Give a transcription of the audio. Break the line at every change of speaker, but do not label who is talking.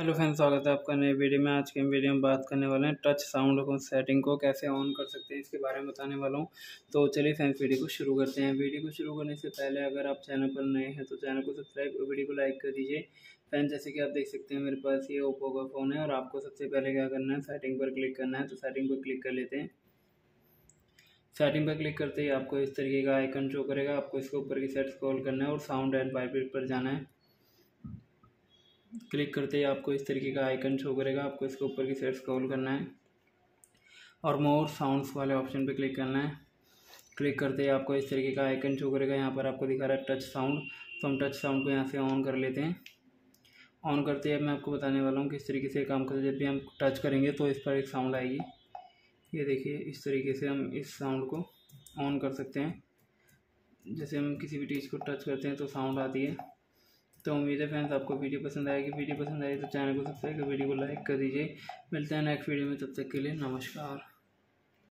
Hello friends, स्वागत है आपका नए वीडियो में। आज के वीडियो में बात करने वाले हैं टच साउंड को, सेटिंग को कैसे ऑन कर सकते हैं, इसके बारे में बताने वाला हूँ। तो चलिए फ्रेंड्स, वीडियो को शुरू करते हैं। वीडियो को शुरू करने से पहले अगर आप चैनल पर नए हैं तो चैनल को सब्सक्राइब और वीडियो को लाइक कर दीजिए। फ्रेंड जैसे कि आप देख सकते हैं, मेरे पास ये ओप्पो का फ़ोन है और आपको सबसे पहले क्या करना है, सेटिंग पर क्लिक करना है। तो सेटिंग पर क्लिक कर लेते हैं। सेटिंग पर क्लिक करते ही आपको इस तरीके का आइकन शो करेगा। आपको इसके ऊपर की साइड स्क्रॉल करना है और साउंड एंड वाइब्रेट पर जाना है। क्लिक करते ही आपको इस तरीके का आइकन शो करेगा। आपको इसके ऊपर की साइड स्क्रॉल करना है और मोर साउंड्स वाले ऑप्शन पे क्लिक करना है। क्लिक करते ही आपको इस तरीके का आइकन शो करेगा। यहाँ पर आपको दिखा रहा है टच साउंड। तो हम टच साउंड को यहाँ से ऑन कर लेते हैं। ऑन करते ही मैं आपको बताने वाला हूँ किस तरीके से काम करते जब भी हम टच करेंगे तो इस पर एक साउंड आएगी। ये देखिए, इस तरीके से हम इस साउंड को ऑन कर सकते हैं। जैसे हम किसी भी चीज़ को टच करते हैं तो साउंड आती है। तो उम्मीद है फ्रेंड्स आपको वीडियो पसंद आएगी। वीडियो पसंद आएगी तो चैनल को सब्सक्राइब कर, वीडियो को लाइक कर दीजिए। मिलते हैं नेक्स्ट वीडियो में, तब तक के लिए नमस्कार।